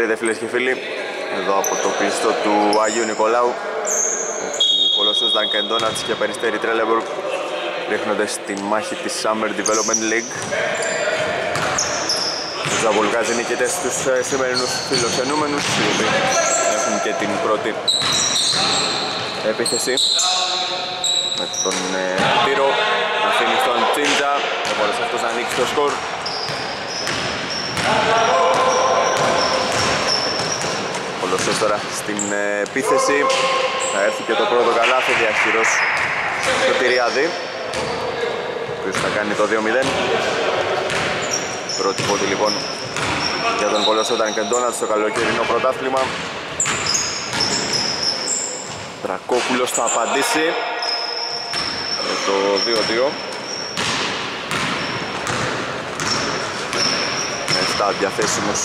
ξέρετε φίλες και φίλοι, εδώ από το κλειστό του Αγίου Νικολάου ο Κολοσσός Dunkin Donuts και Περιστέρη Τρέλεμπουργκ ρίχνονται στη μάχη της Summer Development League. Τους Ζαβολγάζοι νικητές τους ε, σημερινούς φιλοξενούμενους οι οποίοι έχουν και την πρώτη επίθεση με τον ε, Τύρο να αφήνει στον Τσίντζα ο Πόλος αυτός να ανοίξει το σκορ Κολοσσός τώρα στην ε, επίθεση. Θα έρθει και το πρώτο καλάθι διαχειρός στο Τυριάδη ο οποίος θα κάνει το 2-0 πρώτη πότη λοιπόν για τον Κολοσσό Ντόνατς στο καλοκαιρινό πρωτάθλημα. Δρακόπουλος θα απαντήσει με το 2-2 7 διαθέσιμος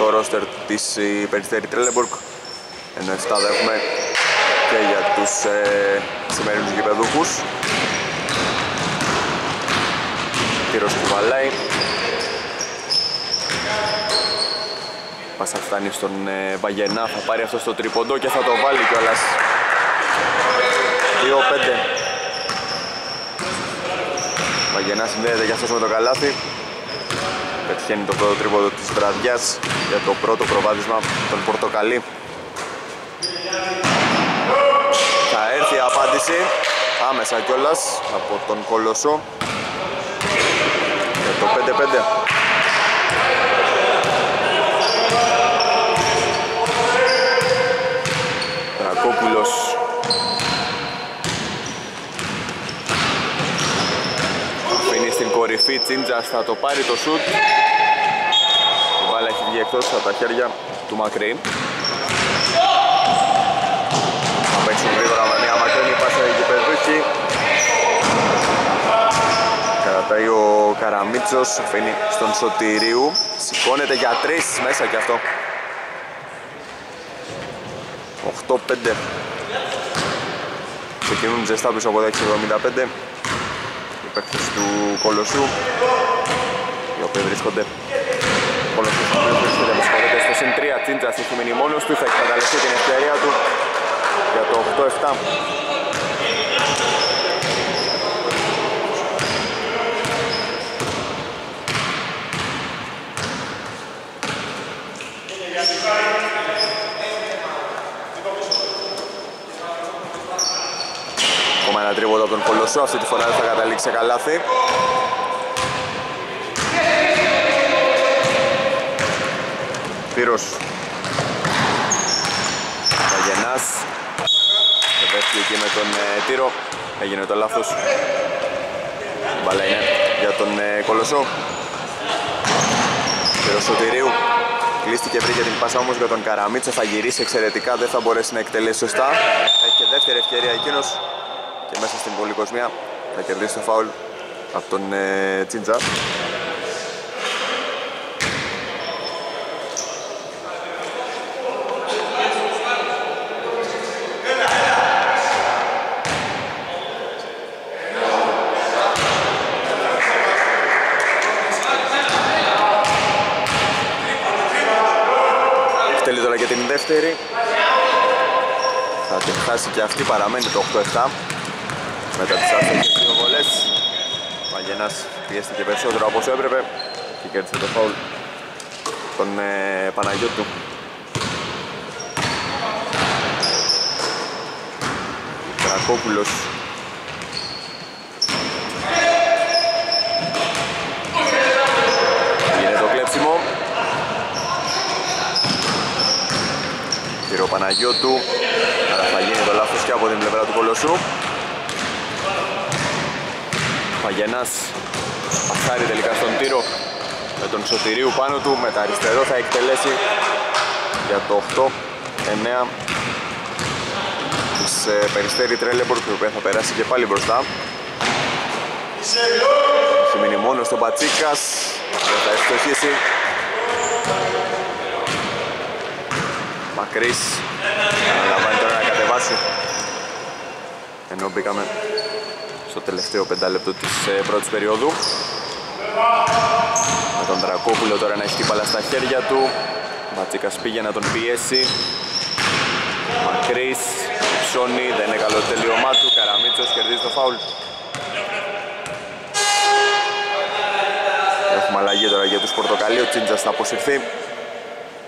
στο ρόστερ της Περιστέρη Τρέλεμπουργκ ενώ 7 θα έχουμε και για τους ε, σημερινούς γηπεδούχους. Τύρος κουβαλάει Πάσα φτάνει στον ε, Βαγενά, θα πάρει αυτό στο τρίποντο και θα το βάλει κιόλας. 2-5 Βαγενά συνδέεται για αυτός με το καλάθι πετυχαίνει το πρώτο τρίποδο της βραδιάς για το πρώτο προβάδισμα των Πορτοκαλί. Θα έρθει η απάντηση άμεσα κιόλας από τον Κολοσσό για το 5-5. Τρακόπουλος Αφήνει στην κορυφή Τσίντζας θα το πάρει το σουτ μπάλα έχει βγει εκτός από τα χέρια του Μακρύν. Θα παίξουν γρήγορα με μια μακρινή πάσα εκεί παιδούχη. Κρατάει ο Καραμίτσος, αφήνει στον Σωτηρίου. Σηκώνεται για τρεις μέσα κι αυτό. 8-5. Ξεκινούν ζεστά πίσω από 6-75. Οι παίκτες του Κολοσσού, οι οποίοι βρίσκονται Κολοσσός ο οποίος βρίσκεται με συγχωρείτε στο συν 3 Τσίντσας έχει μείνει μόνος του, θα εκμεταλλευτεί την ευκαιρία του για το 8-7 Ακόμα ένα τρίποδο από τον Κολοσσό, αυτή τη φορά δεν θα καταλήξει σε καλάθι. Σπύρος Παγενάς. Επέφτει εκεί με τον ε, Τύρο. Έγινε το λάθος. Μπαλά είναι για τον ε, Κολοσσό. Τύρος Σωτηρίου Κλείστηκε βρήκε την πάσα όμως για τον Καραμίτσο Θα γυρίσει εξαιρετικά, δεν θα μπορέσει να εκτελέσει σωστά. Έχει και δεύτερη ευκαιρία εκείνος. Και μέσα στην πολυκοσμία θα κερδίσει το φάουλ από τον ε, Τσίντζα δεύτερη. Θα την χάσει και αυτή, παραμένει το 8-7. Μετά τις άστοχες δύο βολές. Μαγενάς πιέστηκε περισσότερο από όσο έπρεπε και κέρδισε το φάουλ τον ε, Παναγιώτου. Τρακόπουλος ο Παναγιώτου αλλά θα γίνει το λάθος και από την πλευρά του Κολοσσού. Παγενάς πασάρει τελικά στον τύρο με τον Σωτηρίου πάνω του. Με τα αριστερό θα εκτελέσει για το 8-9 της ε, Περιστέρη Τρέλεμπορκ η οποία θα περάσει και πάλι μπροστά. Έχει μείνει μόνο στον Πατσίκας δεν θα ευστοχίσει. Μακρύς αναλαμβάνει τώρα να κατεβάσει ενώ μπήκαμε στο τελευταίο πεντάλεπτο της ε, πρώτης περίοδου με τον Δρακόπουλο τώρα να έχει την μπάλα στα χέρια του Ματσίκας πήγε να τον πιέσει. Μακρύς, ψώνει, δεν είναι καλό το τελείωμά του. Καραμίτσος κερδίζει το φάουλ. Έχουμε αλλαγή τώρα για τους Πορτοκαλί. Ο Τσίντζας θα αποσυρθεί.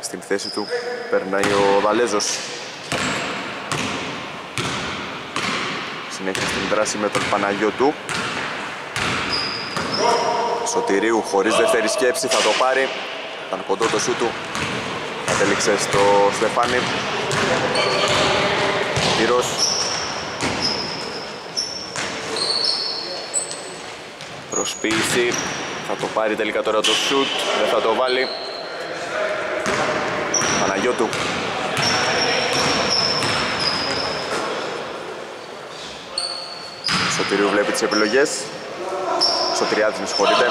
Στην θέση του περνάει ο Δαλέζος. Συνέχεια στην δράση με τον Παναγιώτου. Σωτηρίου χωρίς δεύτερη σκέψη θα το πάρει. Ήταν κοντό το σου του. Κατέληξε στο Στεφάνι. Τύρος. Προσποίηση. Θα το πάρει τελικά τώρα το σουτ. Δεν θα το βάλει. Παναγιώτου. Σωτηρίου βλέπει τις επιλογές. Σωτηριάδης με συγχωρείτε.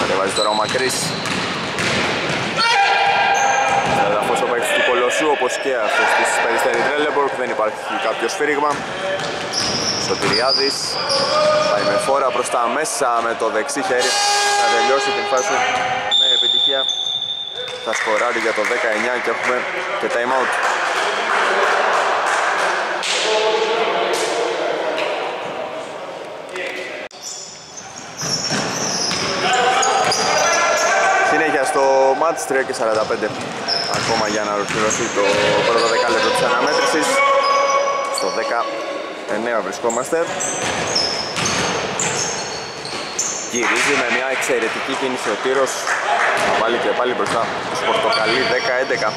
Κατεβάζει τώρα ο Μακρύς. Εδαφός ο παίκτης του Κολοσσού όπως και αυτός της Περιστέρη Τρέλεμπορκ. Δεν υπάρχει κάποιο σφύριγμα. Σωτηριάδης πάει με φόρα προς τα μέσα με το δεξί χέρι να τελειώσει την φάση με επιτυχία θα σκοράρει για το 19 και έχουμε και time out. Συνέχεια στο μάτς 3 και 45 ακόμα για να ολοκληρωθεί το πρώτο δεκάλεπτο της αναμέτρησης. Στο 19 βρισκόμαστε γυρίζει με μια εξαιρετική κίνηση. Ο Τύρος θα βάλει και πάλι μπροστά τους Πορτοκαλί 10-11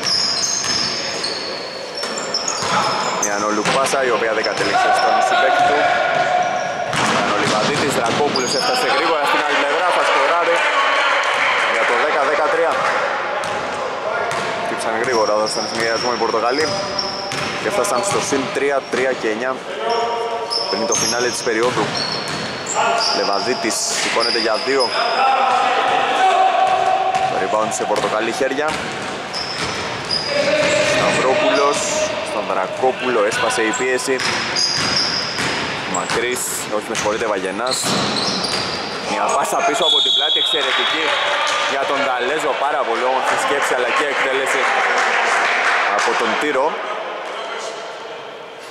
μια νολουπάσα η οποία δεν κατέληξε στον συμπέκτη του. Ήταν ο Λιβαδίτης, Δρακόπουλος έφτασε γρήγορα στην άλλη πλευρά θα σκοράρει για το 10-13 Χτύψαν γρήγορα εδώ στον συνδυασμό οι Πορτοκαλί και φτάσαν στο συν 3, 3 και 9 πριν το φινάλε της περίοδου Λεβαδίτης σηκώνεται για 2 το rebound σε πορτοκαλί χέρια. Σταυρόπουλος στον Δρακόπουλο έσπασε η πίεση. Μακρύς, όχι με συγχωρείτε Βαγενάς. Μια πάσα πίσω από την πλάτη εξαιρετική. Για τον Δαλέζο πάρα πολύ όμορφη σκέψη αλλά και εκτέλεση από τον Τύρο.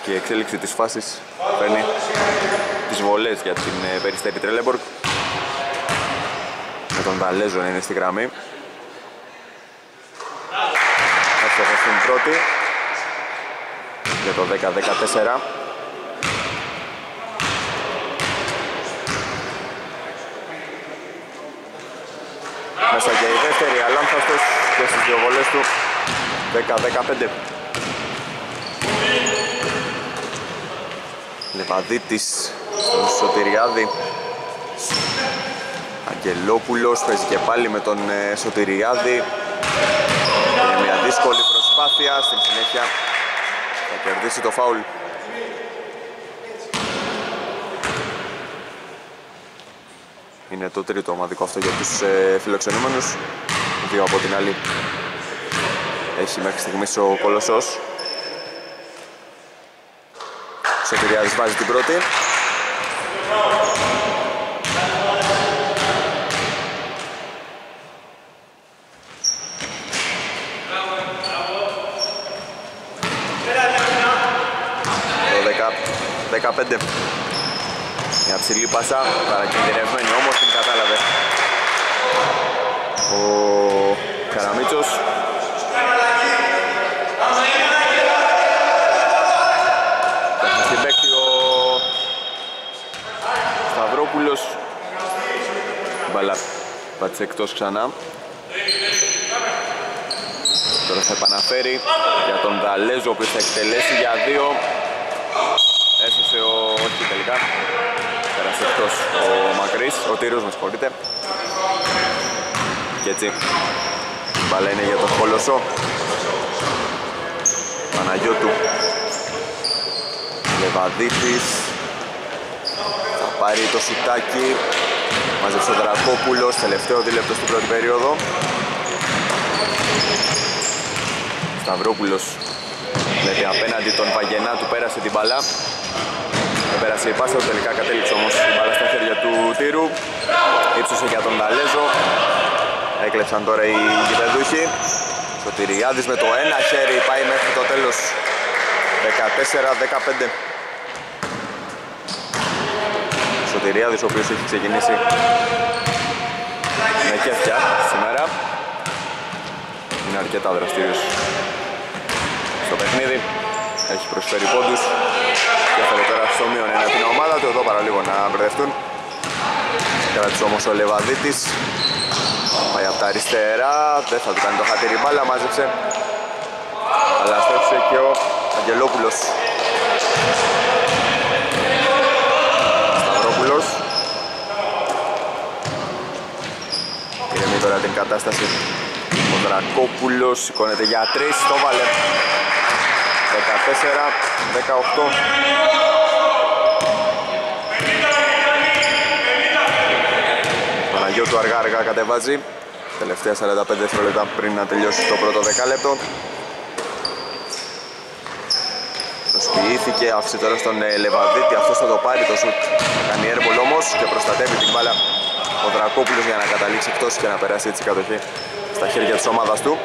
Και η εξέλιξη της φάσης παίρνει τις βολές για την ε, Περιστέρη Τρέλεμπορκ. Με τον Δαλέζο να είναι στη γραμμή. Εύστοχο στην πρώτη για το 10-14 Μέσα και η δεύτερη αλάνθαστος και στις δύο βολές του 10-15 Λεβαδίτης στον Σωτηριάδη. Αγγελόπουλος παίζει και πάλι με τον ε, Σωτηριάδη. Είναι μια δύσκολη προσπάθεια. Στην συνέχεια θα κερδίσει το φάουλ. Είναι το τρίτο ομαδικό αυτό για τους ε, φιλοξενούμενους. Δύο από την άλλη. Έχει μέχρι στιγμής ο Κολοσσός Σωτηριάδης βάζει την πρώτη. Το 10, 15. Μια ψηλή πάσα, παρακινδυνευμένη όμως την κατάλαβε. Ο Καραμίτσος μπάλα πάτησε εκτός ξανά. Τώρα θα επαναφέρει για τον Δαλέζο που θα εκτελέσει για δύο. Έσωσε ο... όχι τελικά. Πέρασε εκτός ο Μακρύς, ο Τύρος με συγχωρείτε. Και έτσι η μπάλα είναι για τον Κολοσσό Παναγιώτου. Λεβαδίτης. Θα πάρει το σουτάκι Μάζεψε ο Δρακόπουλος, τελευταίο δίλεπτο στην πρώτη περίοδο. Σταυρόπουλος βλέπει απέναντι τον Βαγενά, του πέρασε την μπαλά. Δεν πέρασε η πάσα, τελικά κατέληξε όμως η μπάλα στα χέρια του Τύρου. Ήψωσε για τον Ταλέζο. Έκλεψαν τώρα οι γηπεδούχοι. Σωτηριάδης με το ένα χέρι πάει μέχρι το τέλος. 14-15. Σωτηριάδης ο οποίος έχει ξεκινήσει με κέφια σήμερα. Είναι αρκετά δραστήριος στο παιχνίδι. Έχει προσφέρει πόντους και έφερε τώρα στο μείον ένα την ομάδα του. Εδώ παραλίγο να μπερδευτούν. Κράτησε όμως ο Λεβαδίτης. Πάει από τα αριστερά. Δεν θα του κάνει το χατήρι μπάλα. Μάζεψε. Αλλά στέφησε και ο Αγγελόπουλος. Σταυρόπουλος. Ηρεμεί τώρα την κατάσταση. Ο Δρακόπουλος σηκώνεται για τρεις. Το βάλε. 14-18. Παναγιώτου αργά αργά κατεβάζει. Τελευταία 45 δευτερόλεπτα πριν να τελειώσει το πρώτο δεκάλεπτο. Προσποιήθηκε, άφησε τώρα στον ε, Λεβαδίτη, αυτός θα το πάρει το σουτ. Κάνει έρμπολ όμως και προστατεύει την μπάλα ο Δρακόπουλος για να καταλήξει εκτός και να περάσει έτσι η κατοχή στα χέρια της ομάδας του.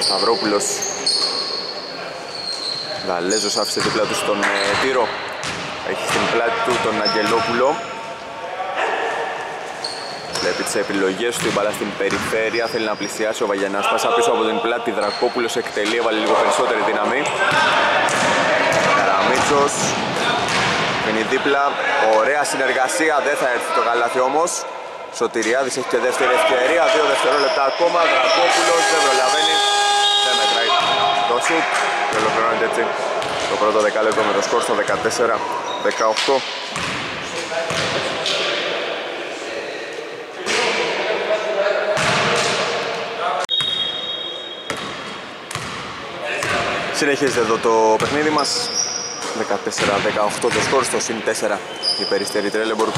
Σταυρόπουλος. Γαλέζος άφησε δίπλα του στον ε, Τύρο. Έχει στην πλάτη του τον Αγγελόπουλο Βλέπει τις επιλογές του, η μπάλα στην περιφέρεια, θέλει να πλησιάσει ο Βαγιανάς. Πάσα πίσω από την πλάτη, Δρακόπουλος εκτελεί, έβαλε λίγο περισσότερη δύναμη. Καραμίτσος, είναι δίπλα, ωραία συνεργασία, δεν θα έρθει το καλάθι όμως. Σωτηριάδης έχει και δεύτερη ευκαιρία, δύο δευτερόλεπτα ακόμα, Δρακόπουλος δεν προλαβαίνει, δεν μετράει το σουτ και ολοκληρώνεται έτσι το πρώτο δεκάλεπτο με το σκορ στο 14-18. Συνεχίζεται εδώ το παιχνίδι μας. 14-18 το σκορ στο συν 4 η Περιστέρη Τρέλεμπορκ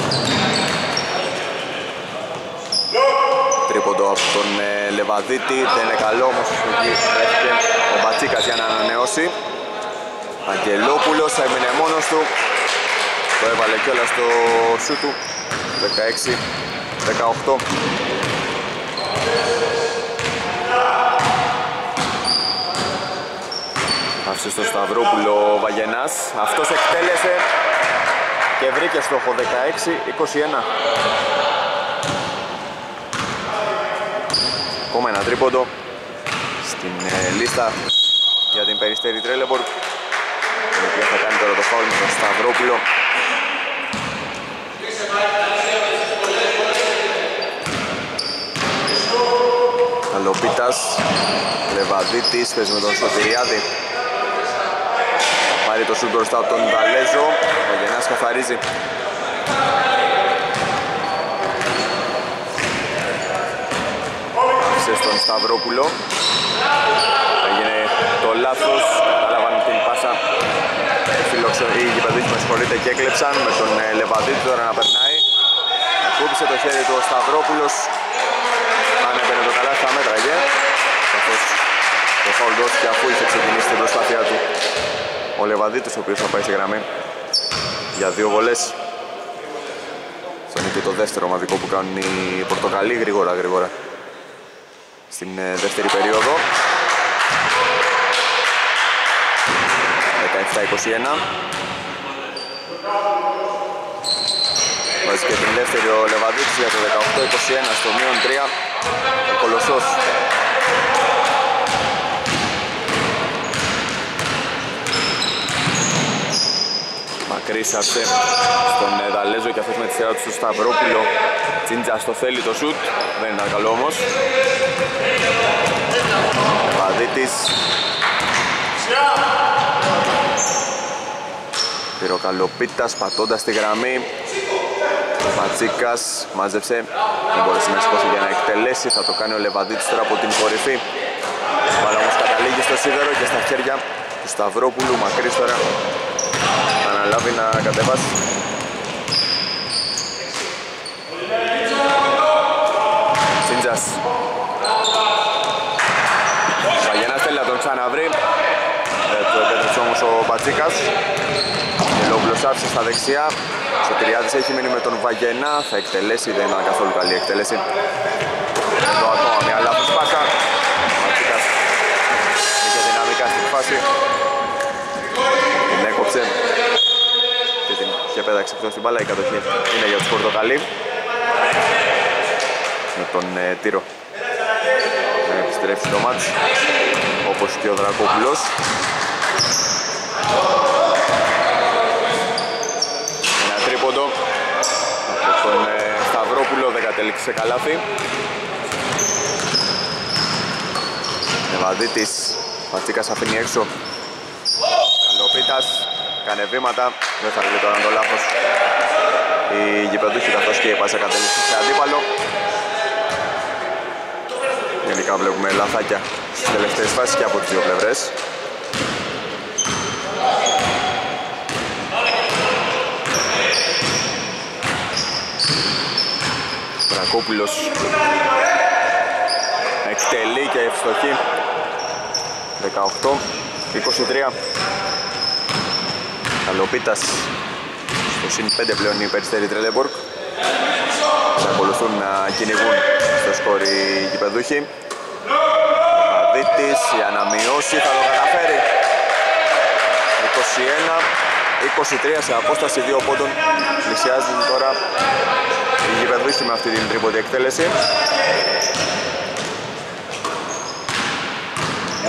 Τρίποντο από τον ε, Λεβαδίτη. Δεν είναι καλό όμως εκεί βρέθηκε ο Μπατσίκας για να ανανεώσει. Αγγελόπουλος έμεινε μόνος του. Το έβαλε κιόλας στο σου του 16-18 Άφησε στο Σταυρόπουλο ο Βαγενάς. Αυτός εκτέλεσε και βρήκε στόχο 16-21. Ακόμα ένα τρίποντο στην ε, λίστα για την Περιστέρη Τρέλεμπορκ η οποία θα κάνει τώρα το φάουλ με τον Σταυρόπουλο Καλοπίτας Λεβαδίτης παίζει με τον Σωτηριάδη πάρει το σουτ μπροστά από τον Βαλέζο. Ο Γεννάς καθαρίζει. Άφησε στον Σταυρόπουλο. Έγινε το λάθος. Κατάλαβαν την πάσα. Οι γηπεδίς με συγχωρείτε και έκλεψαν με τον ε, Λεβαδίτη τώρα να περνάει. Κούπησε το χέρι του ο Σταυρόπουλος. Αν έπαιρνε το καλά θα μέτραγε. Καθώς το φαουλ και αφού είχε ξεκινήσει την προσπάθειά του ο Λεβαδίτης ο οποίος θα πάει στη γραμμή για δύο βολές. Αυτό είναι και το δεύτερο ομαδικό που κάνουν οι Πορτοκαλοί γρήγορα γρήγορα στην ε, δεύτερη περίοδο. 17-21 Βάζει και την δεύτερη ο Λεβαδίτης για το 18-21 στο μείον 3 ο Κολοσσός κρίσατε στον Δαλέζο και αυτός με τη σειρά του στο Σταυρόπουλο. Τσίντζα στο θέλει το σουτ, δεν ήταν καλό όμως. Παδίτης. Πυροκαλοπίτας πατώντας τη γραμμή. Ματσίκας μάζεψε. Δεν μπορούσε να σηκώσει για να εκτελέσει. Θα το κάνει ο Λεβαδίτης τώρα από την κορυφή. Βάλα όμως καταλήγει στο σίδερο και στα χέρια του Σταυρόπουλου. Μακρύς τώρα αναλάβει να κατεβάσει. Τσίντζας. Βαγιανάς θέλει να τον ξαναβρει. Δεν του επέτρεψε όμως ο Μπατζίκας. Ελόπουλος άφησε στα δεξιά. Ο Σωτηριάδης έχει μείνει με τον Βαγγένα. Θα εκτελέσει, δεν ήταν καθόλου καλή εκτέλεση. Εδώ ακόμα μια λάθος πάσα. Ο Μπατζίκας είχε δυναμικά στην φάση. Την έκοψε και, την, και πέταξε εκτός την μπάλα. Η κατοχή είναι για τους Πορτοκαλί. Με τον ε, Τύρο να επιστρέψει το μάτς όπως και ο Δρακόπουλος. Ένα τρίποντο από τον ε, Σταυρόπουλο, δεν κατέληξε καλάθι. Νεβαδίτης, Πατσίκας αφήνει έξω. Καλοπίτας, κάνε βήματα, δεν θα γλιτώναν το λάθος. Η γηπεδούχη καθώς και η πάσα κατέληξε σε αντίπαλο. Γενικά βλέπουμε λαθάκια στις τελευταίες φάσεις και από τις δύο πλευρές. Βρακόπουλος εκτελεί και ευστοχή 18-23 Καλοπίτας στο συν 5 πλέον η Περιστέρη Τρελέμπορκ. Θα ακολουθούν να κυνηγούν στο σκορ οι γηπεδούχοι Παπαδίτης για να μειώσει θα το καταφέρει. 21 23 σε απόσταση 2 πόντων. Πλησιάζουν τώρα οι γηπεδούχοι με αυτή την τρίποντη εκτέλεση.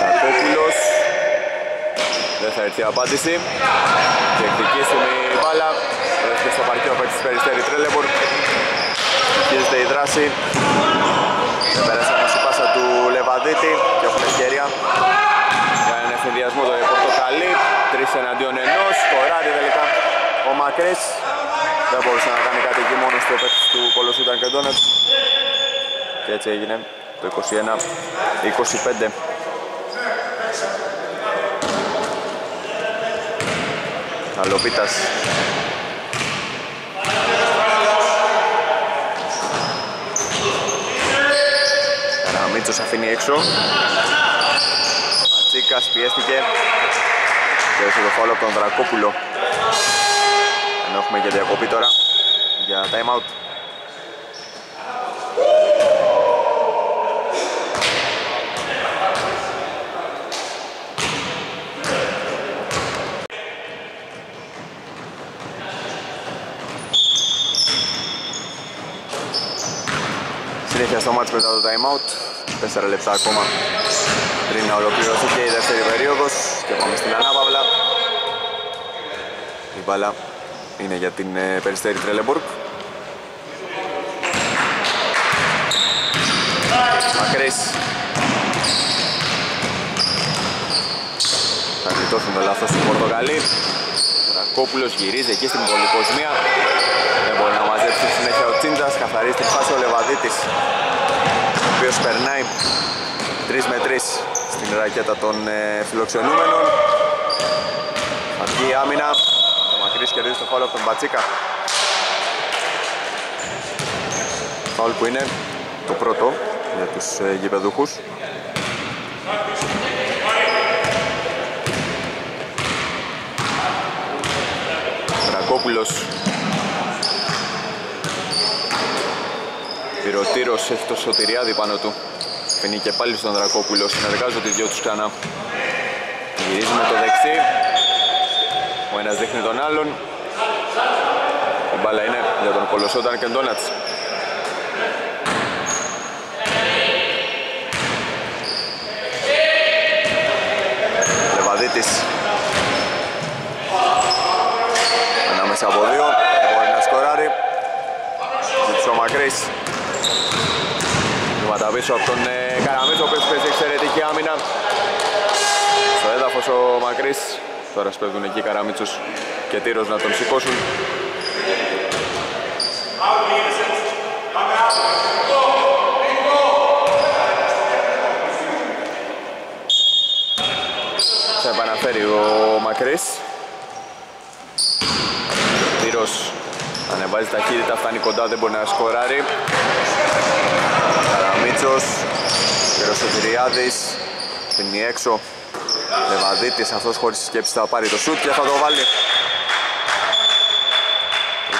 Ρακόπουλος δεν θα έρθει απάντηση. Και εκδικήσει η μπάλα. Έρχεται στο παρκείο παίκτης Περιστέρη Τρέλεμπορ συνεχίζεται η δράση. Πέρασε όμως η πάσα του Λεβαδίτη και έχουν ευκαιρία για έναν ευθυνδιασμό το Πορτοκαλί. Τρεις εναντίον ενός, σκοράρει τελικά ο Μακρύς. Δεν μπορούσε να κάνει κάτι εκεί μόνος στο παίκτης του Κολοσσούταν και Ντόνετ και έτσι έγινε το 21-25 Αλοπίτας. Καραμίτσος αφήνει έξω. Ματσίκας πιέστηκε. Και έδωσε το φόλο από τον Δρακόπουλο. Ενώ έχουμε και διακοπή τώρα για time out Συνέχεια στο μάτς μετά το time out. 4 λεπτά ακόμα πριν να ολοκληρωθεί και η δεύτερη περίοδος. Και πάμε στην ανάπαυλα. Η μπάλα είναι για την ε, Περιστέρη Τρέλεμπορκ Μακρύς. Θα γλιτώσουν το λάθος του Πορτογαλί Ρακόπουλος γυρίζει εκεί στην πολυκοσμία. Δεν μπορεί να μαζέψει συνέχεια ο Τσίντας καθαρίζει την φάση ο Λεβαδίτης ο οποίος περνάει 3 με 3 στην ρακέτα των ε, φιλοξενούμενων. Αργή άμυνα. Ο Μακρύς κερδίζει το φάουλ από τον Μπατσίκα. Φάουλ που είναι το πρώτο για τους ε, γηπεδούχους. Βρακόπουλος Πυροτήρος έχει το σωτηριάδι πάνω του. Φαινεί και πάλι στον Δρακόπουλο. Συνεργάζονται οι δυο τους ξανά. Γυρίζει με το δεξί. Ο ένας δείχνει τον άλλον. Η μπάλα είναι για τον Κολοσσόταν και Ντόνατς. Λεβαδίτης. Ανάμεσα από δύο. Μπορεί να σκοράρει. Ζήτησε ο Μακρύς Βήματα πίσω από τον ε, Καραμίτσο ο οποίος παίζει εξαιρετική άμυνα. Στο έδαφος ο Μακρύς. Τώρα σπέβδουν εκεί Καραμίτσος και Τύρος να τον σηκώσουν. Θα επαναφέρει ο Μακρύς. Τύρος ανεβάζει ταχύτητα, φτάνει κοντά, δεν μπορεί να σκοράρει. Καραμίτσος Γεροσωτηριάδης Φινεί έξω. Λεβαδίτης αυτός χωρίς σκέψη θα πάρει το σούτ και θα το βάλει.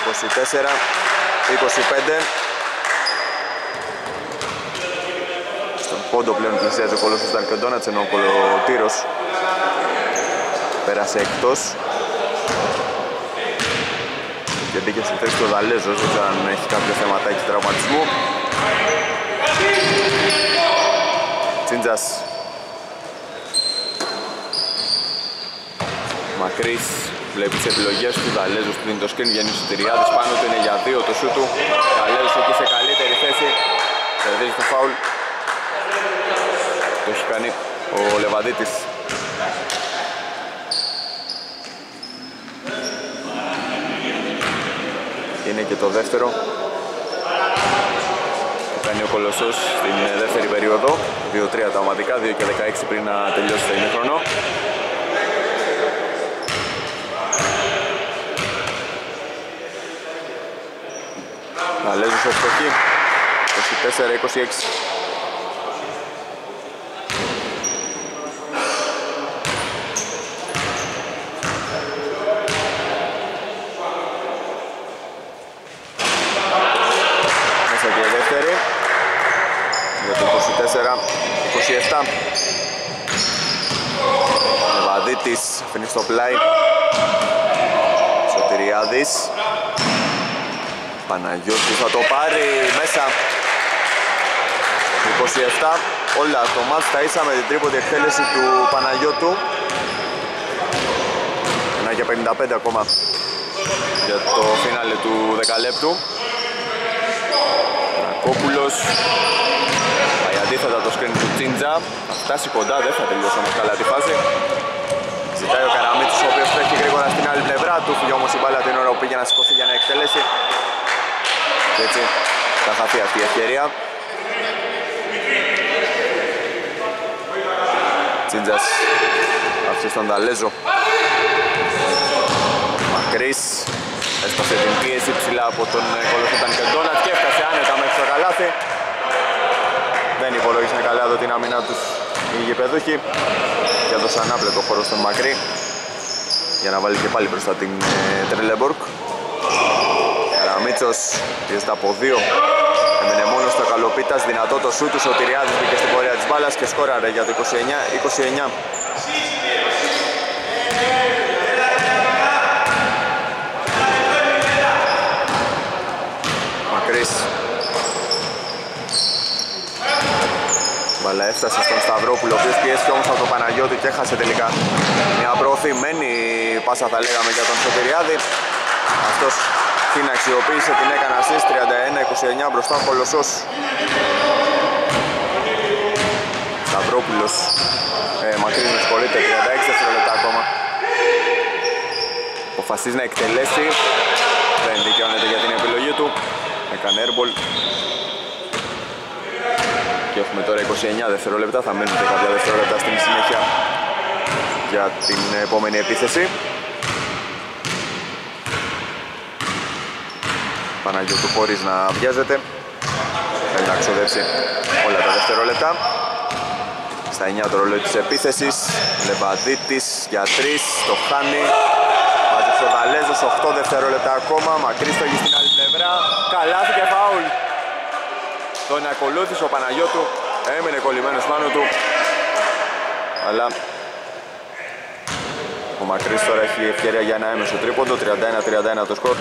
24-25 Στον πόντο πλέον πλησιάζει ο Κολόσος Νταρκεντόνατς ενώ ο Κολοτήρος πέρασε εκτός. και μπήκε στη θέση του Δαλέζος, δεν ξέρω αν έχει κάποιο θεματάκι τραυματισμού. Τσίντζας. Μακρύς βλέπει τις επιλογές του Δαλέζος που δίνει το screen βγαίνει στους Τυριάδες πάνω του είναι για δύο το σου του. Δαλέζος εκεί σε καλύτερη θέση. Κερδίζει το φάουλ. Το έχει κάνει ο Λεβαδίτης είναι και το δεύτερο. Που κάνει ο Κολοσσός στην δεύτερη περίοδο. 2-3 τα ομαδικά, 2 και 16 πριν να τελειώσει το ημίχρονο. Αλέζος ευστοχή 24-26 27 Βαδίτης αφήνει στο πλάι. Σωτηριάδης. Παναγιώτης θα το πάρει μέσα. 27 όλα το μάτς. Τα ίσα με την τρίποντη εκτέλεση του Παναγιώτου. Ένα και 55 ακόμα για το φινάλε του δεκαλέπτου Ρακόπουλος αντίθετα το screen του Τσίντζα θα φτάσει κοντά, δεν θα τελειώσει όμως καλά τη φάση. Ζητάει ο Καραμίτσος ο οποίος τρέχει γρήγορα στην άλλη πλευρά του. Φύγει όμως η μπάλα την ώρα που πήγε να σηκωθεί για να εκτελέσει. Και έτσι θα χαθεί αυτή η ευκαιρία. Τσίντζας άφησε στον Ταλέζο Έσπασε την πίεση ψηλά από τον ε, Κολοφιτανικο Ντόνατ και έφτασε άνετα μέχρι το καλάθι. Δεν υπολογίσαν καλά εδώ την άμυνα τους οι γηπεδούχοι και έδωσαν άπλετο χώρο στον Μακρύ για να βάλει και πάλι μπροστά την ε, Τρελεμπορκ. Καραμίτσος πιέζεται από δύο. Έμεινε μόνος στο καλοπίτας, δυνατό το σου του, ο Τυριάδης μπήκε στην πορεία της μπάλας και σκόραρε για το 29. 29. αλλά έφτασε στον Σταυρόπουλο, ο οποίος πιέστηκε όμως από τον Παναγιώτη και έχασε τελικά μια προωθημένη πάσα θα λέγαμε για τον Σωτηριάδη. Αυτός την αξιοποίησε, την έκανα στις 31-29 μπροστά Κολοσσός. Σταυρόπουλος ε, μακρύς με 36 δευτερόλεπτα ακόμα. Αποφασίζει να εκτελέσει, δεν δικαιώνεται για την επιλογή του. Έκανε airball, και έχουμε τώρα 29 δευτερόλεπτα, θα μένουν και κάποια δευτερόλεπτα στην συνέχεια για την επόμενη επίθεση. Παναγιώτου χωρίς να βιάζεται. Θέλει να ξοδέψει όλα τα δευτερόλεπτα. Στα 9 το ρολόι της επίθεσης. Λεβαδίτης για 3, το χάνει. Μάζεψε ο Δαλέζος, 8 δευτερόλεπτα ακόμα. Μακρύς το στην άλλη πλευρά. Καλάθι και φάουλ. Τον ακολούθησε ο Παναγιώτου, έμεινε κολλημένος πάνω του. Αλλά ο Μακρύς τώρα έχει ευκαιρία για ένα έμεσο τρίποντο, 31-31 το σκορ.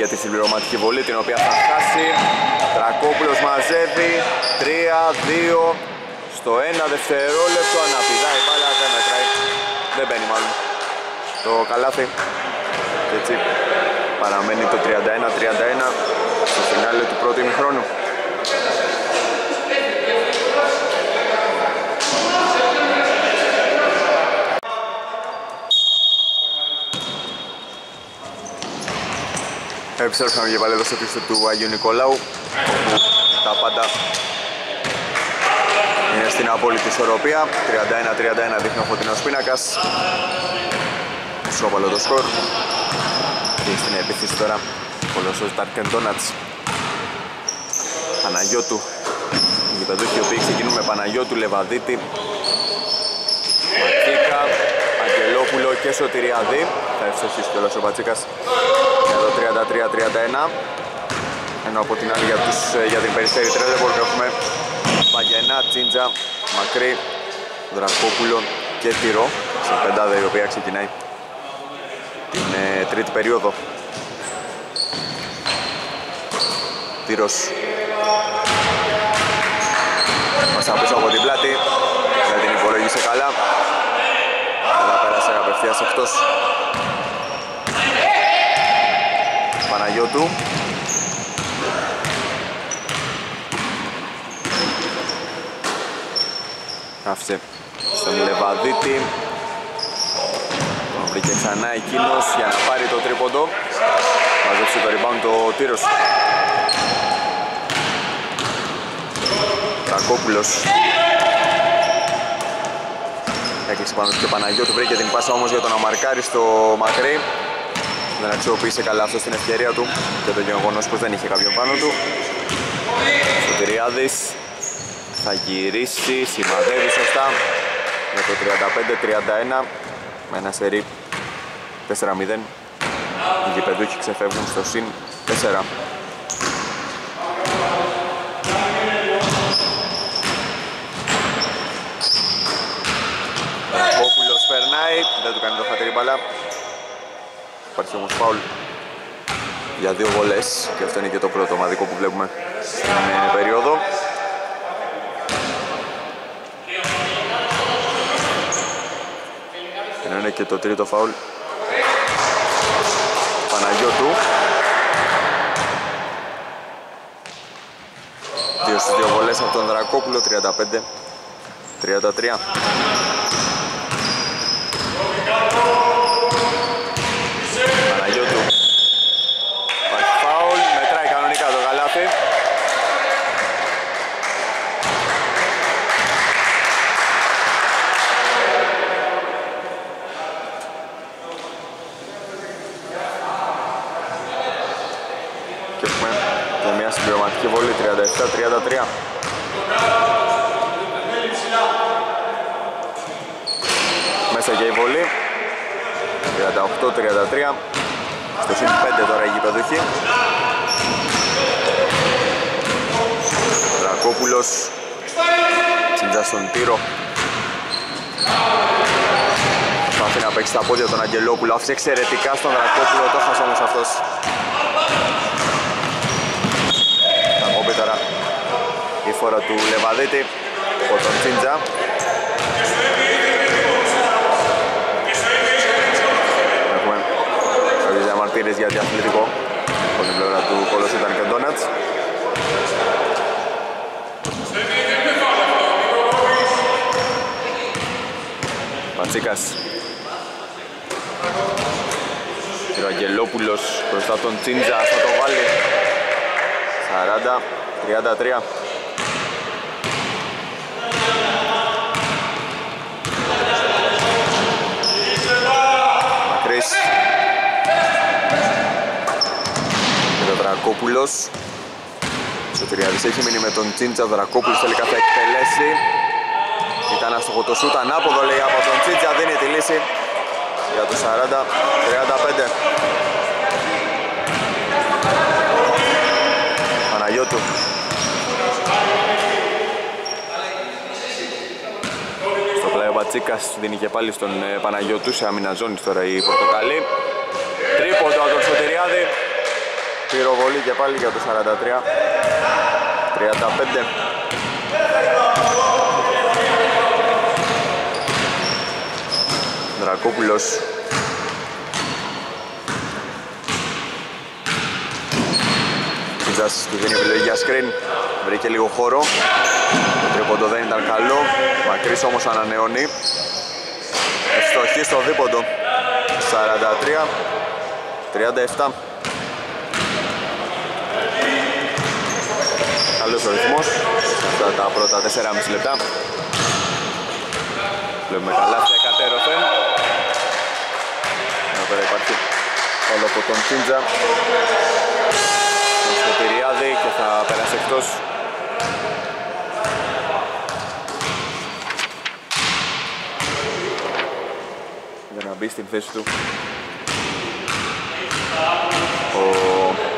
για τη συμπληρωματική βολή την οποία θα χάσει. Τρακόπουλος μαζεύει. 3-2 στο 1 δευτερόλεπτο αναπηδάει η μπάλα δεν μετράει. Δεν μπαίνει μάλλον. Το καλάθι. Και έτσι παραμένει το 31-31 στο φινάλε του πρώτου ημιχρόνου Επιστρέψαμε και πάλι εδώ στο πίσω του Αγίου Νικολάου όπου τα πάντα είναι στη στην απόλυτη ισορροπία. 31-31 δείχνει ο φωτεινός πίνακας. Σόπαλο το σκορ. Και στην επίθεση τώρα Κολοσσός Dark Donuts. Παναγιώτου. Οι γηπεδούχοι οι οποίοι ξεκινούν με Παναγιώτου, Λεβαδίτη, Ματσίκα, Αγγελόπουλο και Σωτηριάδη. Θα ευστοχίσει κιόλας ο Πατσίκας για το 33-31. Ενώ από την άλλη για, τους, για την περιστέρη Τρέλεμπορκ έχουμε Παγενά, Τσίντζα, Μακρύ, Δρακόπουλο και Τυρό. Σε πεντάδα η οποία ξεκινάει την ε, τρίτη περίοδο. Τύρος Πάσα πίσω από την πλάτη Δεν την υπολογίσε καλά Αλλά πέρασε απευθείας εκτός Παναγιώτου. Άφησε στον Λεβαδίτη. Τον βρήκε ξανά εκείνος για να πάρει το τρίποντο. Μαζέψει το rebound το τύρος. Τρακόπουλος Έκλεισε πάνω και ο Παναγιώτου. Βρήκε την πάσα όμως για τον Αμαρκάρη στο μακρύ δεν αξιοποίησε καλά αυτό στην ευκαιρία του και το γεγονός πως δεν είχε κάποιον πάνω του. Σωτηριάδης θα γυρίσει, σημαδεύει σωστά με το 35-31 με ένα σερί 4-0 οι γηπεδούχοι ξεφεύγουν στο συν 4 Πόπουλος περνάει, δεν του κάνει το χατήρι μπαλά Υπάρχει όμως φάουλ για δύο βολές και αυτό είναι και το πρώτο ομαδικό που βλέπουμε στην ε, περίοδο. Ενώ είναι και το τρίτο φάουλ. Παναγιώτου. Δύο στις δύο βολές από τον Δρακόπουλο 35-33 Μέσα και η βολή 38-33 Στο συν 5 τώρα η γηπεδοχή Δρακόπουλος Τσιντζά στον τύρο Προσπαθεί να παίξει τα πόδια τον Αγγελόπουλο Άφησε εξαιρετικά στον Δρακόπουλο Το έχασε όμως αυτός. Θα κόμπει τώρα η φόρα του Λεβαδίτη από τον Τσίντζα. Έχουμε κάποιες διαμαρτύρες για διαθλητικό. Από την πλευρά του Κόλος ήταν και ο Ντόνατς. Πατσίκας ο Αγγελόπουλος μπροστά τον Τσίντζα θα το βάλει. 40-33 Μακρύς. Δρακόπουλος. Σωτηριάδης έχει μείνει με τον Τσίντζα. Δρακόπουλος τελικά θα εκτελέσει. Ήταν άστοχο το σούτ ανάποδο λέει από τον Τσίντζα δίνει τη λύση για το 40-35 Παναγιώτου Στο πλάι ο Μπατσίκας δίνει και πάλι στον ε, Παναγιώτου σε άμυνα ζώνης τώρα η Πορτοκαλή Τρίποντο από τον Σωτηριάδη. Πυροβολή και πάλι για το 43 35 Δρακόπουλος Κιτζάς του δίνει επιλογή για screen. Βρήκε λίγο χώρο. Το τρίποντο δεν ήταν καλό. Μακρύς όμως ανανεώνει. Ευστοχή στο δίποντο. 43 37 Καλός ο ρυθμός. Σε αυτά τα πρώτα 4,5 λεπτά. Βλέπουμε καλάθια κατέρωθεν. Εδώ πέρα υπάρχει όλο από τον Κίντζα. Τον Σωτηριάδη και θα περάσει εκτός. Για να μπει στην θέση του ο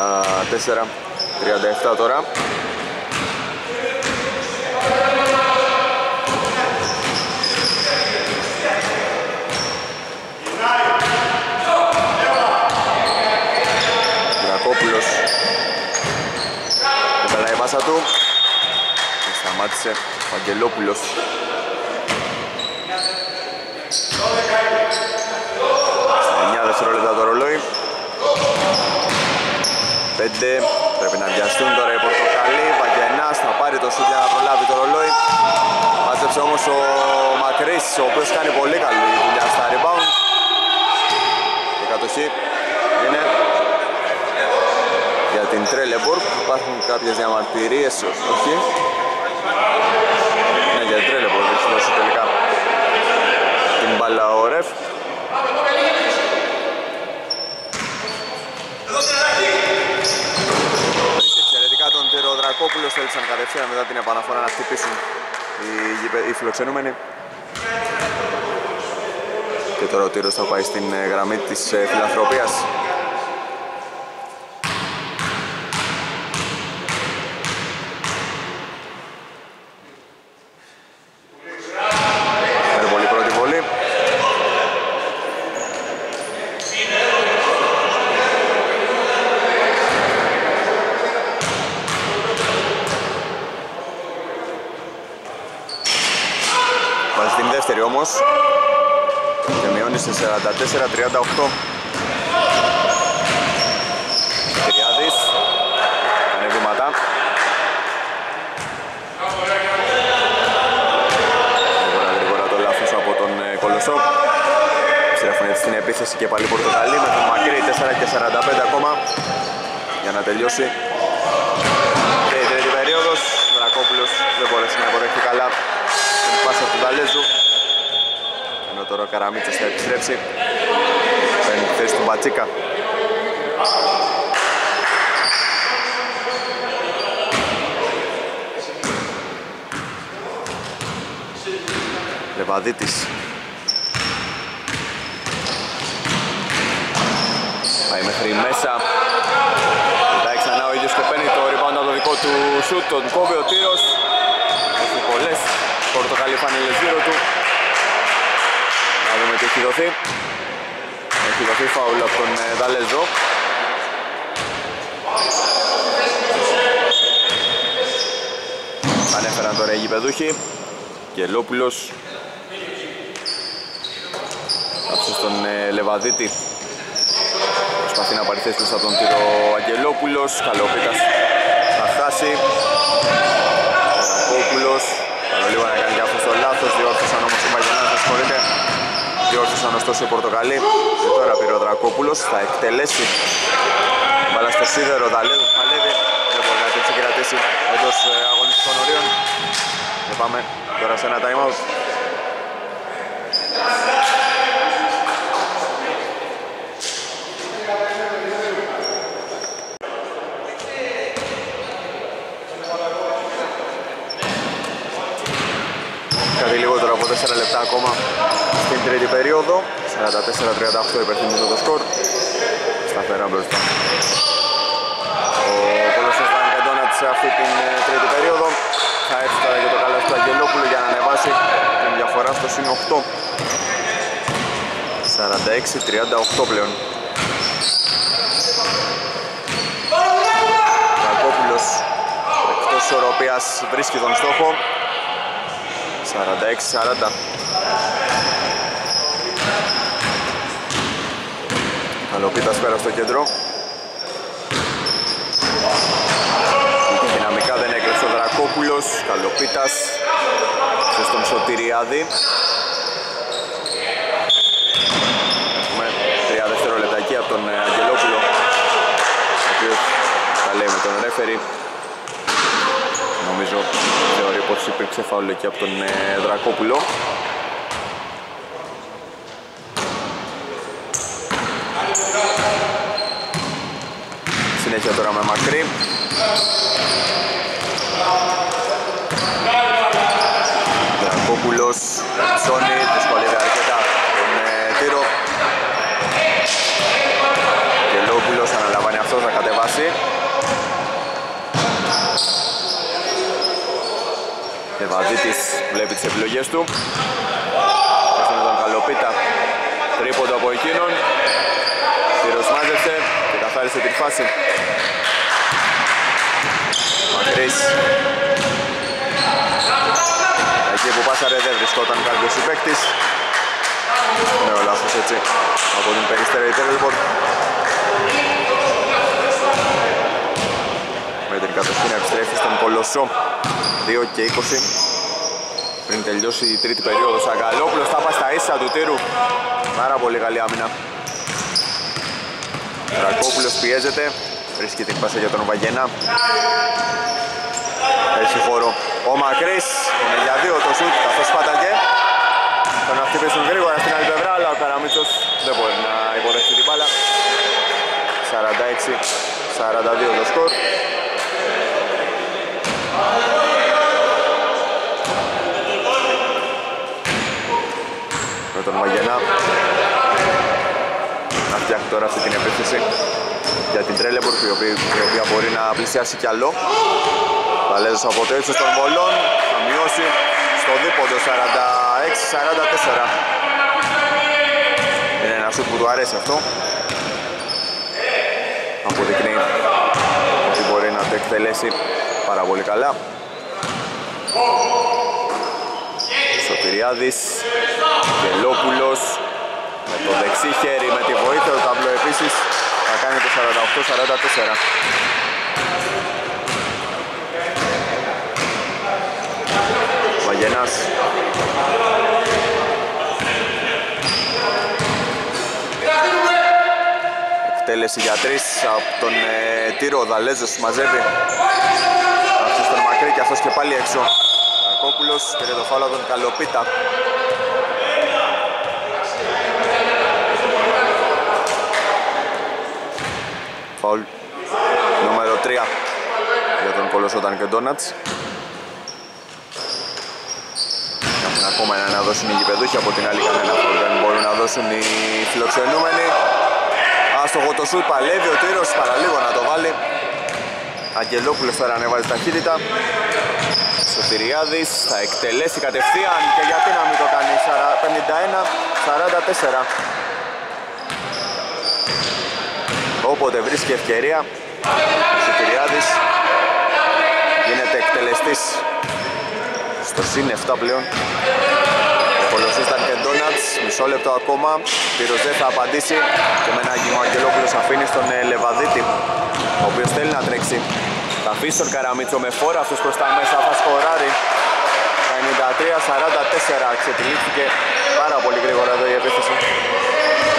4.37 τώρα. Δρακόπουλος Επέλαει μάσα του. Και σταμάτησε ο Αγγελόπουλος. Στα 9 δευτερόλεπτα τώρα πρέπει να βιαστούν τώρα οι Πορτοκαλί. Βαγγενάς θα πάρει το σούτ για να προλάβει το ρολόι. Μάζεψε όμως ο Μακρύς ο οποίος κάνει πολύ καλή δουλειά στα rebound. Η κατοχή είναι για την Τρέλεμπορκ υπάρχουν κάποιες διαμαρτυρίες όχι ναι για την Τρέλεμπορκ έχει δώσει τελικά την μπάλα ο Ρεφ εξαιρετικά τον τύρο Δρακόπουλος θέλησαν κατευθείαν μετά την επαναφορά να χτυπήσουν οι, οι φιλοξενούμενοι. Και τώρα ο τύρος θα πάει στην ε, γραμμή της ε, φιλανθρωπίας Υπερβολή πρώτη βολή. Βάζει την δεύτερη όμως και μειώνει σε 44-38. Κυριάδης κάνει βήματα. Γρήγορα γρήγορα το λάθος από τον ε, Κολοσσό. Στρέφουν έτσι την επίθεση και πάλι Πορτοκαλί με τον Μακρύ 4 και 45 ακόμα για να τελειώσει και η τρίτη περίοδος. Δρακόπουλος δεν μπόρεσε να αποδεχτεί καλά την πάσα του Δαλέζου ενώ τώρα ο Καραμίτσος θα επιστρέψει παίρνει τη θέση του Μπατσίκα Λεβαδίτης Πάει μέχρι μέσα. Κοιτάει ξανά ο ίδιος και παίρνει το rebound από το δικό του σουτ Τον κόβει ο τύρος. Έχει πολλές. Πορτοκαλί φανέλες γύρω του. Να δούμε τι έχει δοθεί. Έχει δοθεί φάουλ από τον ε, Δαλέζο Ανέφεραν τώρα οι γηπεδούχοι. Γελόπουλος Άψε στον ε, Λεβαδίτη. Προσπαθεί να πάρει θέση μέσα από τον τύρο Αγγελόπουλος. Καλοπίτας θα χάσει Ρακόπουλος λίγο να κάνει και αυτό το λάθος. Διόρθωσαν όμως οι Μαγενάς, με συγχωρείτε Διόρθωσαν ωστόσο οι Πορτοκαλί Και τώρα πήρε ο Δρακόπουλος. Θα εκτελέσει. Μπάλα στο σίδερο, Δαλέδου, Παλεύει. Δεν μπορεί να την συγκρατήσει. Εντός ε, αγωνιστικών ορίων. Και πάμε τώρα σε ένα time out 4 λεπτά ακόμα στην τρίτη περίοδο. 44-38 υπερθυμίζω το σκορ. Σταθερά μπροστά. Ο Κολοσσός Βανικαντώνατ σε αυτή την ε, τρίτη περίοδο. Θα έρθει τώρα και το καλό του Αγγελόπουλου για να ανεβάσει την διαφορά στο συν 8. 46-38 πλέον. Κακόπουλος εκτός οροπίας βρίσκει τον στόχο 46-40 Καλοπίτας πέρα στο κέντρο. Καλοπίτας στον Σωτηριάδη. Έχουμε τρία δευτερόλεπτα από τον ε, Αγγελόπουλο ο οποίος τα λέει με τον ρέφερη θεωρεί πως υπήρξε φάουλ εκεί από τον ε, Δρακόπουλο. Συνέχεια τώρα με μακρύ. Δρακόπουλος, Ψώνη, δυσκολεύει αρκετά τον ε, τύρο και Λόπουλος αναλαμβάνει αυτός να κατεβάσει Λεβαδίτης βλέπει τις επιλογές του. Πέφτει με τον Καλοπίτα τρίποντο από εκείνον. Τύρος μάζεψε και καθάρισε την φάση. Μακρύς Εκεί που πάσαρε δεν βρισκόταν κάποιος συμπαίκτης. Νέο λάθος έτσι από την Περιστέρη Τέλελμπορ Με την κατοχή να επιστρέφει στον Κολοσσό. 2 και 20 πριν τελειώσει η τρίτη περίοδος Αγκαλόπουλος θα πάει στα ίσα του τύρου. Πάρα πολύ καλή άμυνα. Ρακόπουλος πιέζεται βρίσκει την πάσα για τον Βαγγένα. Έχει χώρο. Ο Μακρύς είναι για δύο το σούτ καθώς πάταγε. Θα να χτυπήσουν γρήγορα στην άλλη πλευρά αλλά ο Καραμίτσος δεν μπορεί να υποδεχτεί την μπάλα. 46-42 το σκορ με τον Μαγενά να φτιάχνει τώρα αυτή την επίθεση για την Τρέλεμπορ η οποία, η οποία μπορεί να πλησιάσει κι άλλο Βαλέζος από το ύψος των βολών. Θα μειώσει στο δίποντο 46-44 είναι ένα σουτ που του αρέσει αυτό. Αποδεικνύει ότι μπορεί να το εκτελέσει πάρα πολύ καλά. Σωτηριάδης Γελόπουλος με το δεξί χέρι με τη βοήθεια του ταμπλό επίσης θα κάνει το 48-44 Μαγενάς. Εκτέλεση για τρεις από τον ε, Τύρο ο Δαλέζος μαζεύει. Αυτός τον μακρύ και αυτός και πάλι έξω. Κακόπουλος πήρε το φάλο τον Καλοπίτα Φαουλ νούμερο 3 για τον Κολοσσόταν και Ντόνατς. Έχουν ακόμα ένα να δώσουν οι γηπεδούχοι, από την άλλη κανένα φαουλ δεν μπορούν να δώσουν οι φιλοξενούμενοι. Άστοχο το σουτ παλεύει ο Τύρος παραλίγο να το βάλει. Αγγελόπουλος τώρα ανεβάζει ταχύτητα. Σωτηριάδης θα εκτελέσει κατευθείαν και γιατί να μην το κάνει 51-44 όποτε βρίσκει ευκαιρία ο Σωτηριάδης γίνεται εκτελεστής στο συν 7 πλέον. Ο Κολοσσός ήταν και Ντόνατς, μισό λεπτό ακόμα. Πύρος δεν θα απαντήσει και με ένα ο Αγγελόπουλος αφήνει στον ε, Λεβαδίτη ο οποίος θέλει να τρέξει. Θα αφήσει τον Καραμίτσο με φόρα αυτός προς τα μέσα θα σκοράρει. Τα 93-44 ξετυλίχθηκε πάρα πολύ γρήγορα εδώ η επίθεση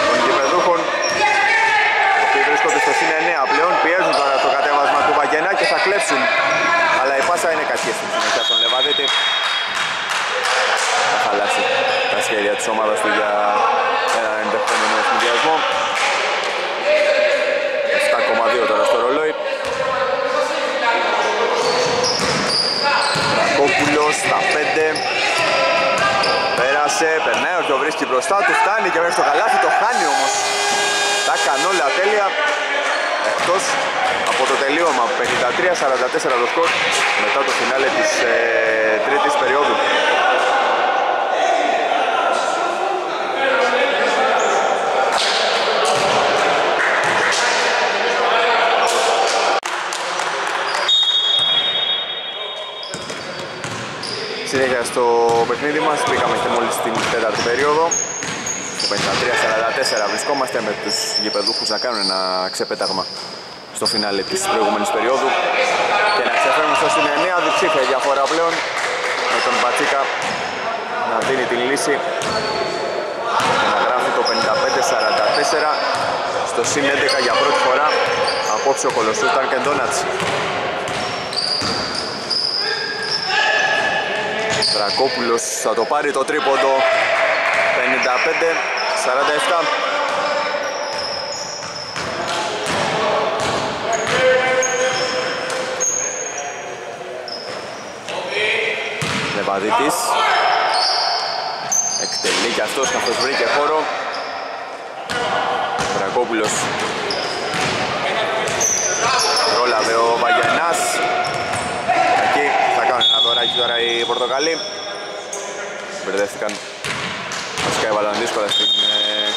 των γηπεδούχων βρίσκονται στο συν 9 πλέον, πιέζουν τώρα το κατέβασμα του Βαγγενά και θα κλέψουν. Αλλά η πάσα είναι κακή στην συνέχεια τον Λεβαδίτη. Θα χαλάσει τα σχέδια της ομάδας του για έναν ενδεχόμενο εθνιδιασμό. 7,2 τώρα στο ρολόι. Ρακόπουλος στα 5. Πέρασε, περνάει ο βρίσκει μπροστά του, φτάνει και μέχρι το καλάθι, το χάνει όμως. Τα έκανε όλα τέλεια εκτός από το τελείωμα 53-44 το σκορ μετά το φινάλε της ε, τρίτης περίοδου. Συνέχεια στο παιχνίδι μας, μπήκαμε και μόλις στην τέταρτη περίοδο. 53-44 βρισκόμαστε με τους γηπεδούχους να κάνουν ένα ξεπέταγμα στο φινάλε της προηγούμενης περίοδου και να ξεφέρουν στο συν 9 διψήφια διαφορά πλέον με τον Πατσίκα να δίνει την λύση και να γράφει το 55-44 στο συν 11 για πρώτη φορά απόψε ο Κολοσσούς Dunkin' Donuts. Δρακόπουλος θα το πάρει το τρίποντο 55-47 Λεβαδίτης εκτελεί και αυτός καθώς βρήκε χώρο. Δρακόπουλος. Ρόλαβε ο Βαγιανάς Εκεί θα κάνουν ένα δωράκι τώρα οι Πορτοκαλοί Μπερδεύτηκαν. Βασικά έβαλαν δύσκολα στην, ε,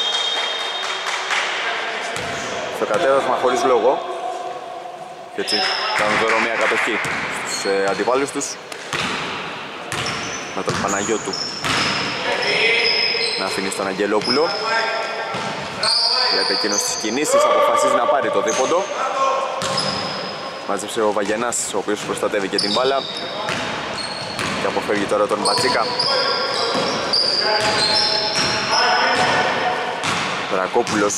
στο κατέβασμα χωρίς λόγο. Και έτσι κάνουν τώρα μια κατοχή στους ε, αντιπάλους τους. Με τον Παναγιώτου να αφήνει στον Αγγελόπουλο. Βλέπει εκείνος τις κινήσεις, αποφασίζει να πάρει το δίποντο. Μάζεψε ο Βαγενάς, ο οποίος προστατεύει και την μπάλα. Και αποφεύγει τώρα τον Ματσίκα Δρακόπουλος.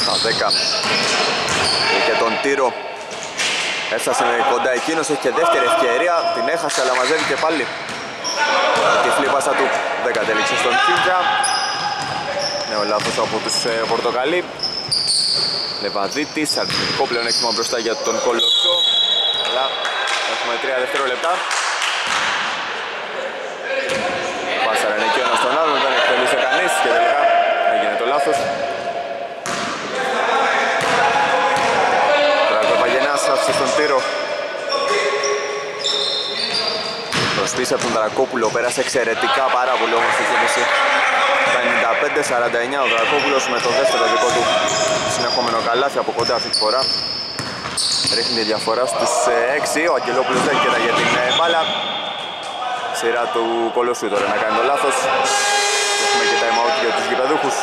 Στα 10 και τον Τύρο. Έφτασε κοντά εκείνος, έχει και δεύτερη ευκαιρία. Την έχασε αλλά μαζεύει και πάλι. Τη φλίπασα του. Δεν κατέληξε στον Κίντζα Νέο λάθος από τους ε, Πορτοκαλί Λεβαδίτης, αριθμητικό πλεονέκτημα μπροστά για τον Κολοσσό. Αλλά έχουμε 3 δευτερόλεπτα Πάσαραν εκεί ο ένας τον άλλον, δεν εκτελούσε κανείς και τελικά έγινε το λάθος Τραγωπαγενάς άφησε στον τύρο Προσπίση από τον Δρακόπουλο, πέρασε εξαιρετικά πάρα πολύ όμως στη κίνηση. 55-49 ο Δρακόπουλος με το δεύτερο δικό του συνεχόμενο καλάθι από κοντά αυτή τη φορά. Ρίχνει τη διαφορά στους 6 ε, ο Αγγελόπουλος δεν κοιτά για την ε, μπάλα. Σειρά του Κολοσσού τώρα να κάνει το λάθος. Έχουμε και time out για τους γηπεδούχους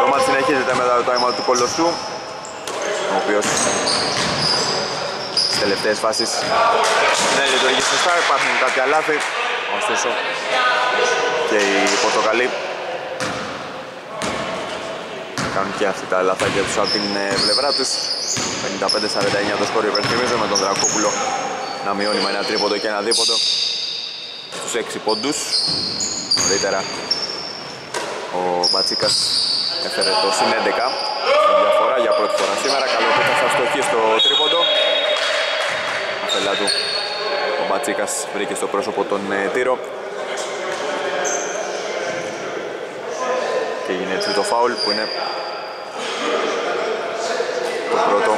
Το μάτς συνεχίζεται μετά το time out του Κολοσσού ο οποίος στις τελευταίες φάσεις δεν λειτουργεί σωστά, υπάρχουν κάποια λάθη ωστόσο και οι Πορτοκαλοί κάνουν και αυτοί τα λαθάκια τους από την ε, πλευρά τους. 55-49 το σκόρ υπερθυμίζω με τον Δρακόπουλο να μειώνει με ένα τρίποντο και ένα δίποντο. Στους 6 πόντους νωρίτερα ο Μπατσίκας έφερε το συν 11 στην διαφορά για πρώτη φορά σήμερα. Καλό που θα στοχεί στο τρίποντο. Αφελά του ο Μπατσίκας βρήκε στο πρόσωπο τον ε, Τύρο. Και έγινε έτσι το φάουλ που είναι το πρώτο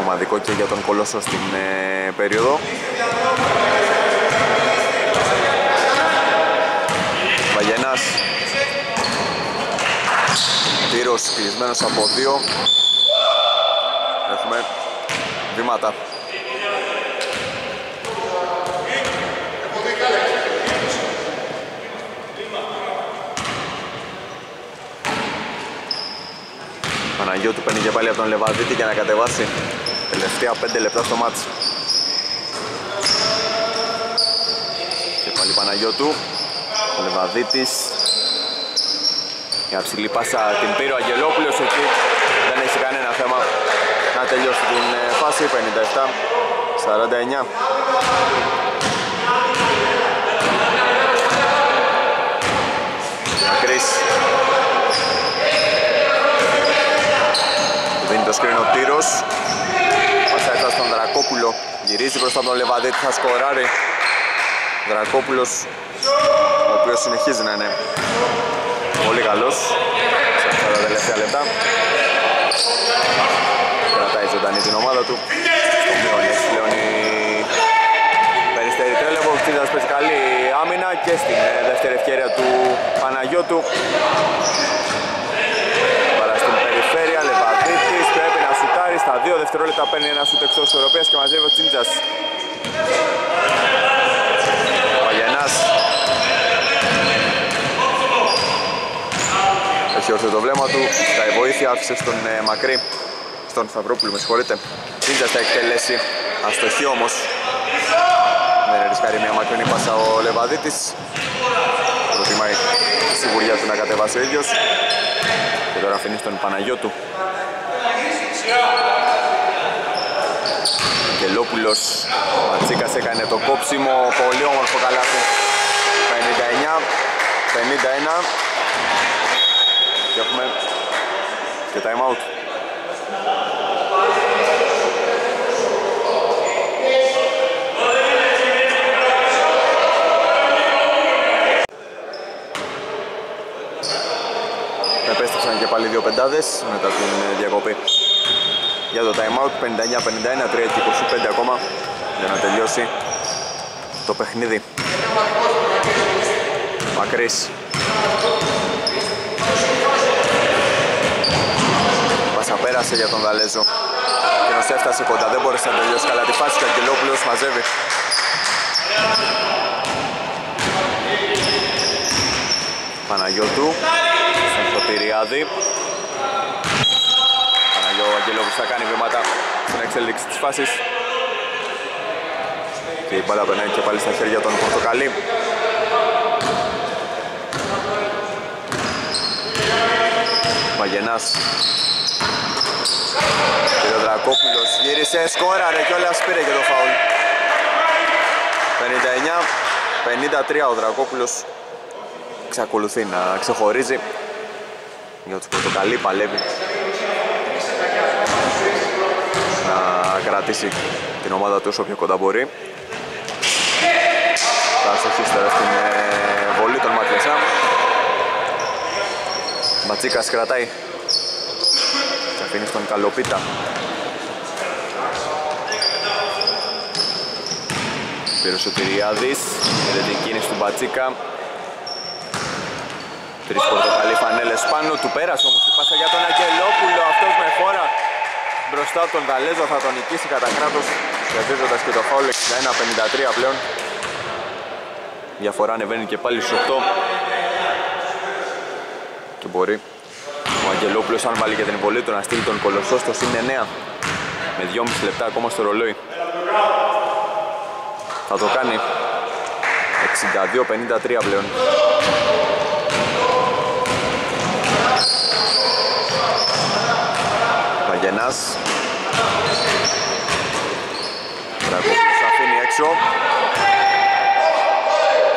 ομαδικό και για τον Κολόσο στην ε, περίοδο. Βαγενάς Τύρος κλεισμένος από δύο. Έχουμε βήματα. Παναγιώτου παίρνει και πάλι από τον Λεβαδίτη για να κατεβάσει. Τελευταία 5 λεπτά στο μάτς. Και πάλι Παναγιώτου. Ο Λεβαδίτης για ψηλή πάσα. Την πήρε ο Αγγελόπουλος εκεί. Δεν έχει κανένα θέμα να τελειώσει την ε, φάση. 57-49 Μακρύς δίνει το σκρίνο τύρος. Πάσα έφτασε στον Δρακόπουλο. Γυρίζει μπροστά από τον Λεβαδέτη θα σκοράρει. Δρακόπουλος ο οποίος συνεχίζει να είναι πολύ καλός. Σε αυτά τα τελευταία λεπτά. Κρατάει ζωντανή την ομάδα του. Στο μείον έχει πλέον η Περιστέρη Τρέλεβο. Ξίδας παίζει καλή άμυνα και στην ε, δεύτερη ευκαιρία του Παναγιώτου. Παρά στην περιφέρεια Λεβαδίτης πρέπει να σουτάρει. Στα δύο δευτερόλεπτα παίρνει ένα σουτ εκτός Ευρωπαίας και μαζεύει ο Τσίντζας Παγενάς Έχει όρθιο το βλέμμα του, τα η βοήθεια άφησε στον ε, Μακρύ, στον Σταυρόπουλο με συγχωρείτε. Τίντζας θα εκτελέσει, αστοχή όμως. Δεν ρισκάρει μια μακρινή πάσα ο Λεβαδίτης. Προτιμάει τη σιγουριά του να κατεβάσει ο ίδιος. Και τώρα αφήνει στον Παναγιώτου. Κελόπουλος, Ματσίκας έκανε το κόψιμο, πολύ όμορφο καλάθι. 59, 51 και έχουμε και time out. Επέστρεψαν και πάλι δύο πεντάδες μετά την ε, διακοπή για το time out 59-51, 3 και 25 ακόμα για να τελειώσει το παιχνίδι. Μακρύς. Πάσα πέρασε για τον Δαλέζο. Και νος έφτασε κοντά, δεν μπόρεσε να τελειώσει καλά τη φάση και ο Αγγελόπουλος μαζεύει. Παναγιώτου, στον Σωτηριάδη. Παναγιώ ο Αγγελόπουλος θα κάνει βήματα στην εξέλιξη της φάσης. Και η μπάλα περνάει και πάλι στα χέρια των Πορτοκαλί. Μαγενάς και ο Δρακόπουλος γύρισε, σκόραρε κιόλας πήρε και το φάουλ 59-53 ο Δρακόπουλος εξακολουθεί να ξεχωρίζει. Για τους πορτοκαλί παλεύει. Να κρατήσει την ομάδα του όσο πιο κοντά μπορεί. Θα αστοχίσει τώρα στην ε, βολή των Ματιασά Ματσίκας κρατάει. και αφήνει στον Καλοπίτα. Πήρος ο Τυριάδης, είδε την κίνηση του Μπατσίκα. Τρεις πορτοκαλί φανέλες πάνω του πέρασε όμως η πάσα για τον Αγγελόπουλο αυτός με χώρα μπροστά από τον Δαλέζο θα τον νικήσει κατά κράτος κερδίζοντας και το φάουλ 61-53 πλέον. Διαφορά ανεβαίνει και πάλι στους 8 και μπορεί ο Αγγελόπουλος αν βάλει και την βολή του να στείλει τον Κολοσσό στο συν 9 με 2,5 λεπτά ακόμα στο ρολόι. Θα το κάνει. 62-53 πλέον. Βαγενάς Τρακόπουλος αφήνει έξω.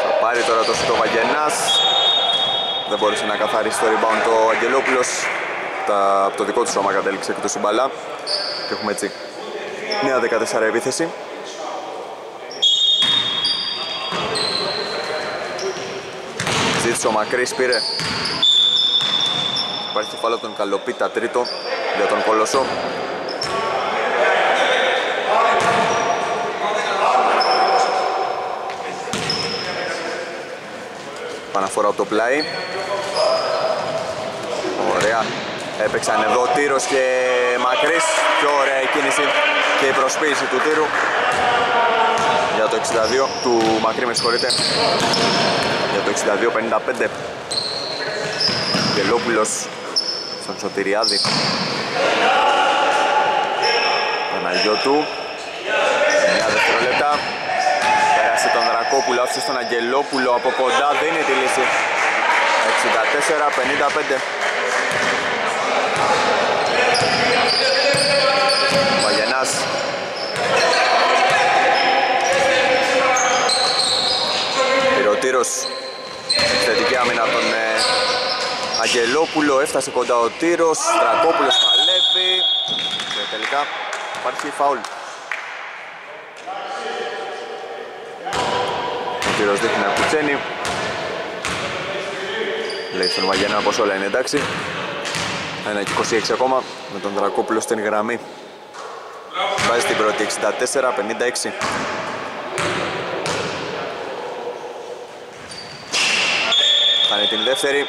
Θα πάρει τώρα το σούτο Βαγενάς δεν μπορούσε να καθαρίσει το rebound το Αγγελόπουλος. Τα, από το δικό του σώμα κατέληξε εκτός η μπαλά και έχουμε έτσι μια 14 επίθεση. Ζήτησε ο Μακρύς πήρε. Υπάρχει κεφάλαιο τον Καλοπίτα τρίτο για τον Κολοσσό Παναφορά από το πλάι. Ωραία. Έπαιξαν εδώ Τύρος και Μακρύς. Πιο ωραία η κίνηση και η προσποίηση του Τύρου. Για το 62 του Μακρύ με συγχωρείτε. Για το 62-55 Γελόπουλος στον Σωτηριάδη. Παναγιώτου. Μια δευτερόλεπτα Πέρασε τον Δρακόπουλο, άφησε στον Αγγελόπουλο. Από κοντά, δεν είναι τη λύση. 64-55 Βαγενάς Πυροτήρος. Θετική άμυνα από τον ε, Αγγελόπουλο, έφτασε κοντά ο Τύρος, Δρακόπουλος παλεύει. Και τελικά υπάρχει φάουλ. Ο Τύρος δείχνει να κουτσένει. Λέει στον Βαγενά πως όλα είναι εντάξει. Ένα και 26 ακόμα με τον Δρακόπουλο στην γραμμή. Βάζει την πρώτη 64-56. Κάνει την δεύτερη.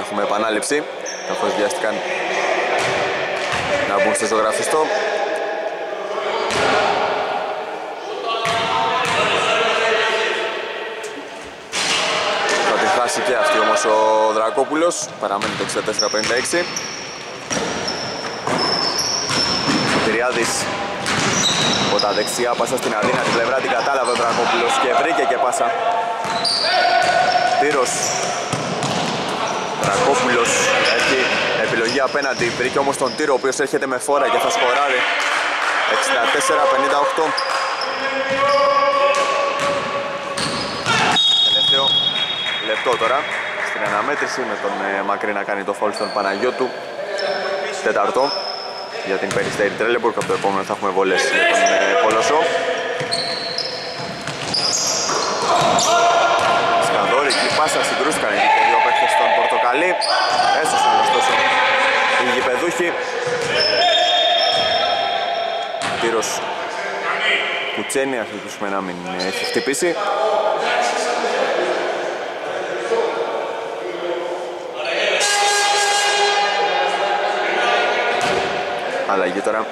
Έχουμε επανάληψη, καθώς βιάστηκαν να μπουν στο ζωγραφιστό. Θα τη χάσει και αυτή όμως ο Δρακόπουλος. Παραμένει το 64-56. Τριάδης από τα δεξιά πάσα στην αδύνατη πλευρά την κατάλαβε ο Δρακόπουλος και βρήκε και πάσα. Τύρος. Δρακόπουλος έχει επιλογή απέναντι. Βρήκε όμως τον Τύρο ο οποίος έρχεται με φόρα και θα σκοράρει. 64-58. Τελευταίο λεπτό τώρα στην αναμέτρηση με τον ε, Μακρύ να κάνει το φόλ στον Παναγιώτου. Τέταρτο για την Περιστέρη Τρέλεμπορκ. Από το επόμενο θα έχουμε βολές για τον ε, Κολοσσό. Σκανδόρικη πάσα στην Κρούσκανη και δύο παίχτες στον Πορτοκαλί. Έσωσαν ωστόσο οι γηπεδούχοι. Τύρος Κουτσένη, ελπίζουμε να μην έχει χτυπήσει. Αλλαγή τώρα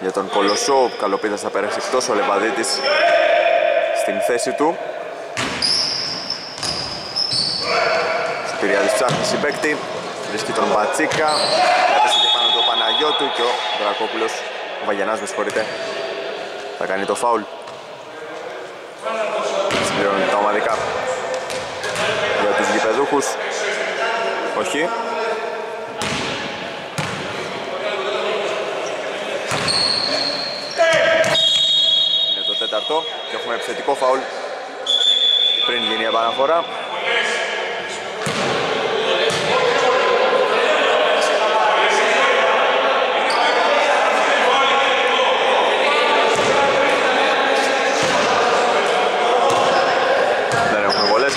για τον Κολοσσό, Καλοπίδας θα πέρασε εκτός ο Λεβαδίτης στην θέση του. Σπυριάδης ψάχνει συμπέκτη, βρίσκει τον Μπατσίκα, έπεσε και πάνω του Παναγιώτου και ο Δρακόπουλος, ο Βαγιανάς με συγχωρείτε, θα κάνει το φάουλ. Συμπληρώνει τα ομαδικά για τους γηπεδούχους. Όχι. Τέταρτο και έχουμε επιθετικό φάουλ πριν γίνει η επαναφορά.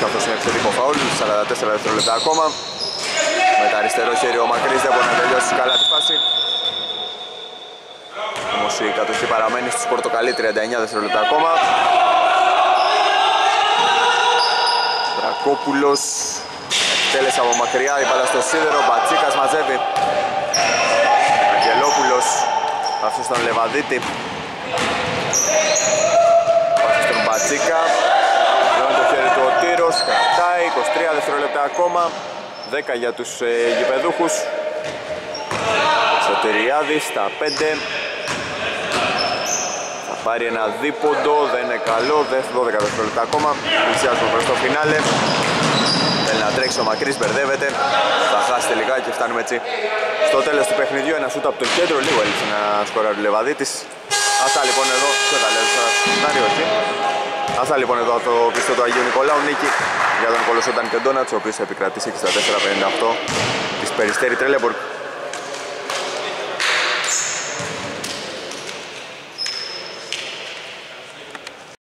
καθώς είναι επιθετικό φαούλ, 44 δευτερόλεπτα ακόμα. Με τα αριστερό χέρι ο Μακρύς δεν μπορεί να τελειώσει καλά τη φάση. Όμως η κατοχή παραμένει στους Πορτοκαλί 39 δευτερόλεπτα ακόμα. Δρακόπουλος εκτέλεσε από μακριά, η μπάλα στο σίδερο, Μπατσίκας μαζεύει. Αγγελόπουλος, αυτός στον Λεβαδίτη. Πάσε στον Μπατσίκα, Τύρος κρατάει, 23 δευτερόλεπτα ακόμα 10 για τους ε, γηπεδούχους Σωτηριάδης στα 5 Θα πάρει ένα δίποντο, δεν είναι καλό, 12 δευτερόλεπτα ακόμα. Πλησιάζουμε προς το φινάλε. Θέλει να τρέξει ο Μακρύς, μπερδεύεται. Θα χάσει τελικά και φτάνουμε έτσι στο τέλος του παιχνιδιού. Ένα σούτ από το κέντρο, λίγο έλειψε να σκοράρει ο Λεβαδίτης. Αυτά λοιπόν εδώ, ποιο τα λέω τώρα, όχι Αυτά λοιπόν εδώ το πιστό του Αγίου Νικολάου. Νίκη για τον Κολοσσόνταν και Ντόνατς ο οποίος θα επικρατήσει 64-58 της Περιστέρη Τρέλεμπορκ